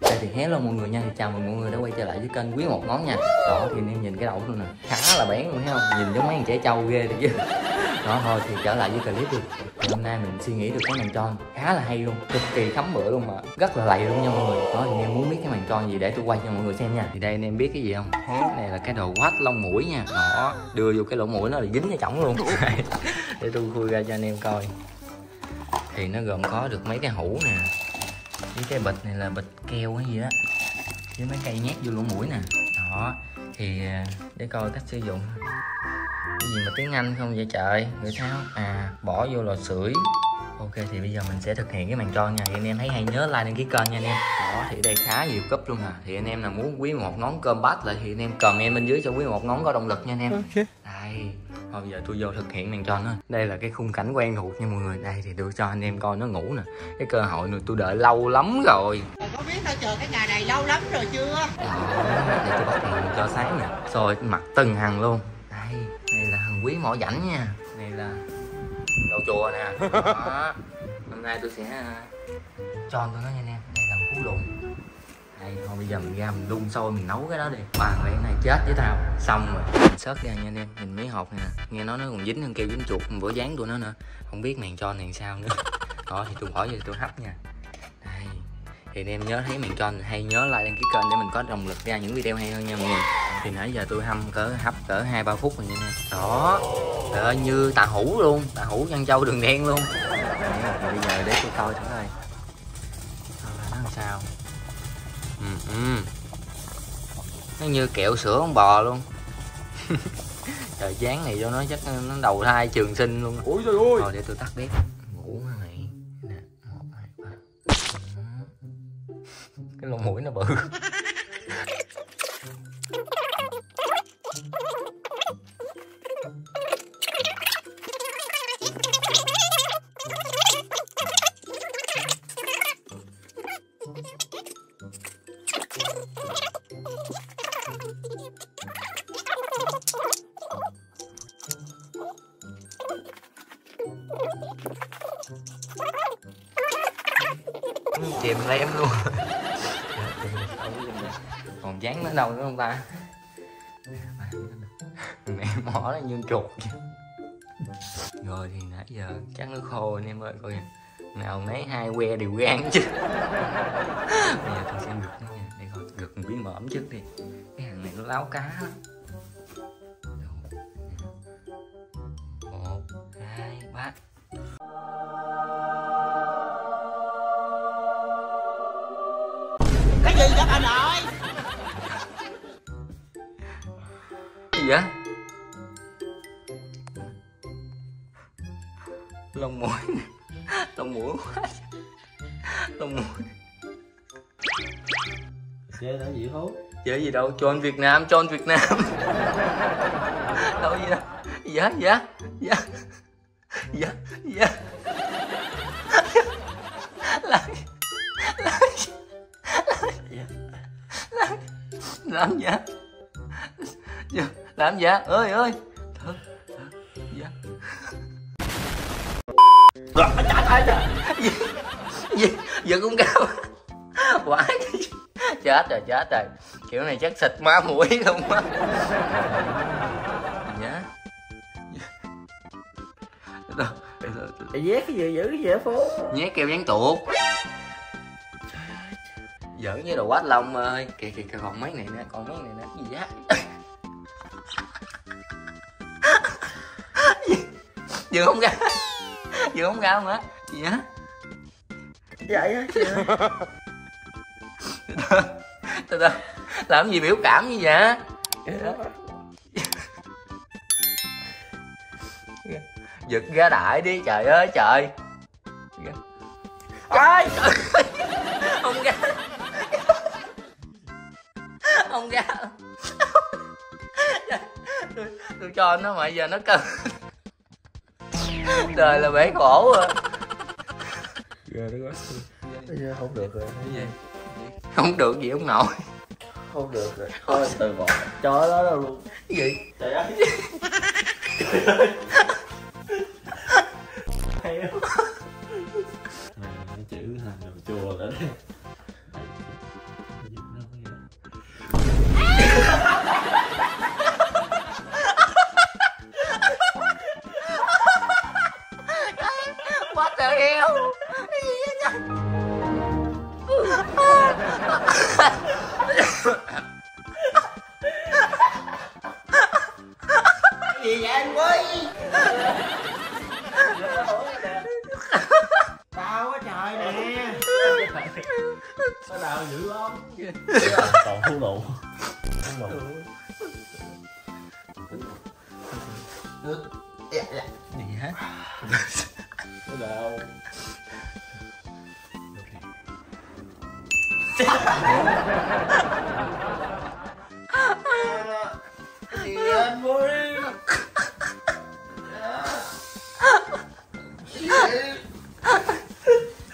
Đây thì hello mọi người nha, thì chào mừng mọi người đã quay trở lại với kênh Quý một ngón nha. Đó thì em nhìn cái đầu luôn nè, khá là bén luôn thấy không? Nhìn giống mấy thằng trẻ trâu ghê được chứ. Đó thôi thì trở lại với clip đi. Thì Hôm nay mình suy nghĩ được cái màn tròn khá là hay luôn, cực kỳ khắm bữa luôn mà. Rất là lầy luôn nha mọi người. Đó thì em muốn biết cái màn tròn gì để tôi quay cho mọi người xem nha. Thì đây anh em biết cái gì không? Cái này là cái đồ quát lông mũi nha. Đó, đưa vô cái lỗ mũi nó là dính cái chỏng luôn. Để tôi khui ra cho anh em coi. Thì nó gồm có được mấy cái hũ nè với cái bịch này là bịch keo hay gì đó với mấy cây nhét vô lỗ mũi nè. Đó thì à, để coi cách sử dụng. Cái gì mà tiếng anh không vậy trời? Người sao à bỏ vô lò sưởi. Ok thì bây giờ mình sẽ thực hiện cái màn tròn nha. Thì anh em thấy hay nhớ like đăng ký kênh nha anh em. Đó thì ở đây khá nhiều cấp luôn à. Thì anh em nào muốn quý một ngón cơm bát lại thì anh em comment bên dưới cho quý một ngón có động lực nha anh em. Ok. đây thôi giờ tôi vô thực hiện màn tròn thôi đây là cái khung cảnh quen thuộc nha mọi người. Đây thì tôi cho anh em coi nó ngủ nè. Cái cơ hội này tôi đợi lâu lắm rồi. Mày có biết tao chờ cái ngày này lâu lắm rồi chưa? để tôi bắt đèn cho sáng nè. Rồi mặt từng hàng luôn. Đây này là hàng quý mỏ rảnh nha. Này là đầu chùa nè. Đó. Hôm nay tôi sẽ à, cho tôi nó nha anh em đây là cú lùn đây thôi bây giờ mình ra mình đun sôi mình nấu cái đó đi. Bàn cái này chết với tao. Xong rồi. Mình sớt ra nha anh em nhìn mấy hộp này nè. Nghe nói nó còn dính hơn keo dính chuột bữa dán tụi nó nữa. Không biết màn cho này sao nữa. Đó thì tôi bỏ vô tôi hấp nha. Đây. Thì anh em nhớ thấy màn tròn hay nhớ like đăng ký kênh để mình có động lực ra những video hay hơn nha mọi người. Thì nãy giờ tôi hâm cỡ hấp cỡ hai ba phút rồi nha nè đó. Trời ơi như tà hủ luôn. Tà hủ chân trâu đường đen luôn. Đấy, thì bây giờ để tôi coi thử coi coi. Ừ, nó như kẹo sữa con bò luôn. Trời dán này cho nó chắc nó đầu thai trường sinh luôn. Ôi trời ơi! rồi để tôi tắt bếp. Ngủ này. Nè cái lỗ mũi nó bự chìm lém luôn. Còn dán nó đâu nữa không ta? Mẹ mỏ nó như chuột. Rồi thì nãy giờ chắc nó khô anh em ơi, coi nào mấy hai que đều gan chứ. Bây giờ tôi sẽ gực nó nha. Để coi, gực bí mỏm trước đi. Cái hàng này nó láo cá lắm. Gì vậy bà nội? gì vậy? Lông mũi. Lông mũi quá. Lông mũi. Chơi đó gì hố chơi gì đâu tròn việt nam tròn việt nam. Đâu gì đâu dạ dạ dạ dạ làm dạ Dạ, làm dạ ơi ơi. Thơ, dạ. Gì gì giật cũng cao. Quá chết rồi chết rồi. Kiểu này chắc xịt má mũi luôn á. Nhá Đâu, Mày vét cái gì dữ cái gì hả phố? Nhét keo dán tuột giỡn với đồ quát lông ơi. Kìa kìa còn mấy này nè còn mấy này nè cái gì á vừa không ra vừa không ra không hả gì á? Vậy á từ từ làm gì biểu cảm như vậy giật ra đại đi trời ơi trời. Trời. Không ra không ra. Tôi, tôi cho nó mà giờ nó cần đời là bể khổ rồi Ghê đó quá. Không được rồi. Cái gì? Không được gì ông nội. Không được rồi. Thôi từ bỏ. Cho nó đâu luôn. Cái gì? Trời ơi What the hell gì vậy anh quý tao á trời nè. Nó đau dữ lắm. Còn thú nụ. Thú Gì hả Nó đau gì vậy anh quý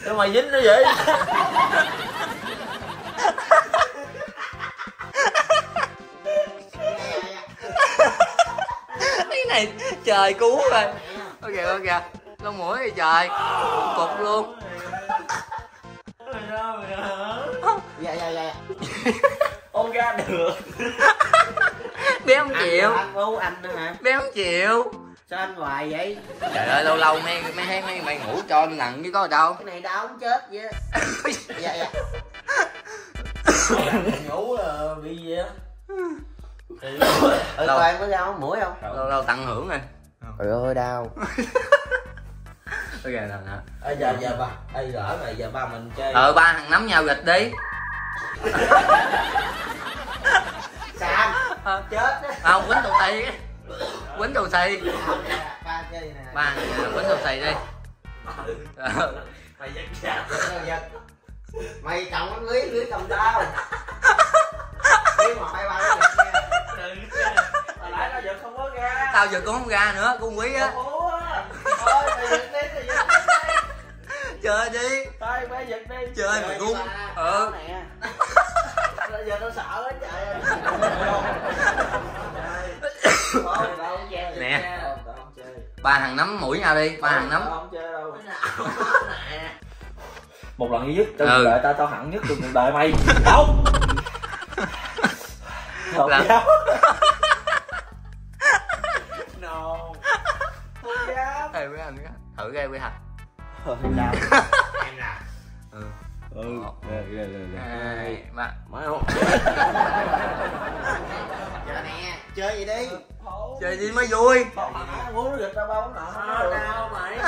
Sao mày dính nó vậy Cái này trời cứu rồi ok ok. Lông mũi thì trời Cục luôn. Dạ dạ dạ. Ôm ra được. Bé không chịu. anh bố anh nữa hả? Bé không chịu. Sao anh hoài vậy? Trời ơi lâu lâu mấy mấy thấy mấy mày ngủ cho anh nặng chứ có đâu. Cái này đau không chết vậy? Dạ dạ. Ngủ là bị gì á? Ừ em có đau mũi không? Lâu lâu tận hưởng rồi. Trời ơi đau Kìa nè nè Ê giờ giờ ba. Ê lỡ này giờ ba mình chơi. Ờ ba thằng nắm nhau gịch đi. Sam Ờ, chết. Á Không quýnh tù xì Quýnh tù xì ba chơi nè. Ba quýnh tù xì đi. Ờ. Mày giật Giật, giật. mày cầm con lưới lưới cầm tao. Lưới một hai ba. Nó giật nha Đừng nó giật không có ra Tao giờ cũng không ra nữa Con quý á Chơi đi. Thôi bé giật đi. Chơi mày cũng Ừ nè. Bây giờ nó sợ quá trời. Ơi chơi. Nè. Tao không chơi. Ba thằng nắm mũi nhau đi Ba thằng nắm. Tao không chơi đâu. Một lần duy nhất trong Ừ. cuộc đời tao tao hận nhất trong cuộc đời mày. Không. Không Làm- dám. No. Không dám. Thử ghê quý anh Thôi, đau. Em nè Ừ ừ ghê ghê ghê ghê. Hai ba mới không? Chơi nè. Chơi gì đi? Chơi gì mới vui? Không, muốn nó giật tao bao nọ. Ờ, đau mày?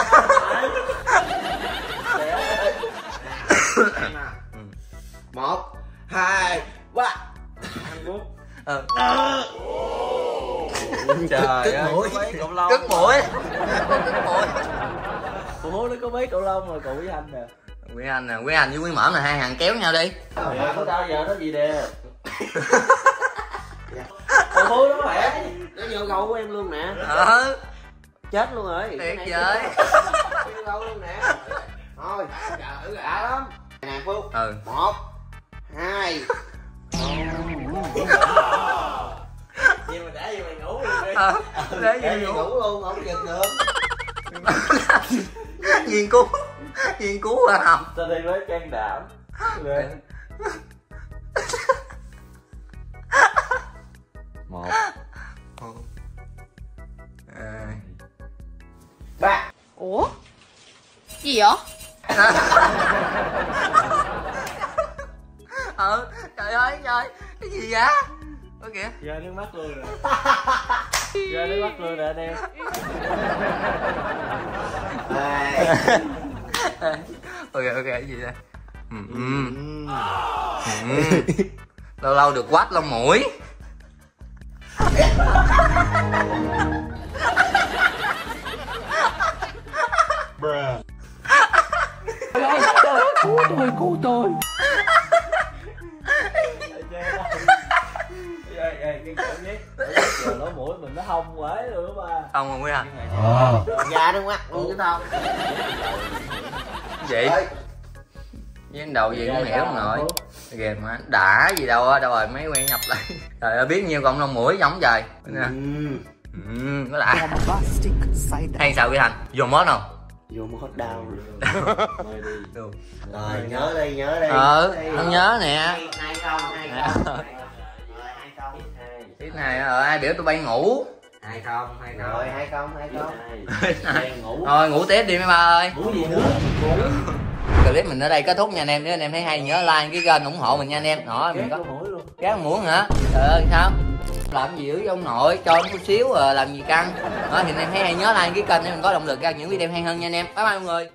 Nè Ừ. một hai ba. Anh muốn Ờ. Trời ơi mũi. cậu lông Cất mũi Có cất mũi ủa nó có mấy cậu lông rồi cậu với anh nè. Quý anh nè Quý anh với quý mở là hai hàng kéo nhau đi. Dạ, của tao giờ nó gì nè? Cậu Phú nó khỏe. Nó vô gâu của em luôn nè. Ờ. Chết luôn rồi. Tuyệt vời vô gâu luôn nè. Thôi đã lắm. Nè phú Ừ. Một hai. Nhưng mà đã gì mày ngủ luôn đi. Ờ Để để gì ngủ? luôn không giật được Nghiên cứu. Nghiên cứu à không Tao đi với can đảm. Một. Hai. Ba. Ủa? Gì vậy? Ờ Trời ơi trời. Cái gì vậy? Ơ kìa. Rơi nước mắt luôn rồi. Rơi nước mắt luôn rồi anh em ok ok cái gì đây ừ, ừ. Ừ. lâu lâu được quát lông mũi Ê, ê, cái cảm giác giờ lỗ mũi mình nó hông quá luôn ba. Không không quý anh dạ đúng mắt luôn cái thông vậy với anh đầu gì cũng hiểu không nội. kìa mà. Đã gì đâu á đâu rồi mấy quen nhập lại. Trời ơi biết nhiêu con lông mũi giống trời. Nè. Ừ. ừ, nó đã hay sao quý anh vô mốt không? Vô hot đau. Rồi nhớ đi nhớ đi. Ờ không nhớ nè. Hai câu hai câu Ờ. tiếp này ở ai biểu tụi bay ngủ? Hai không hai không? Rồi hai không hai không? Ngủ. Rồi ngủ tiếp đi mấy ba ơi. Ngủ gì nữa? Clip mình ở đây kết thúc nha anh em nếu anh em thấy hay nhớ like cái kênh ủng hộ mình nha anh em. Đó mình có gác muốn hả? Trời ơi sao? Làm gì với ông nội cho một chút xíu à, làm gì căng? Đó thì anh em thấy hay nhớ like cái kênh để mình có động lực ra những video hay hơn nha anh em. Bye bye mọi người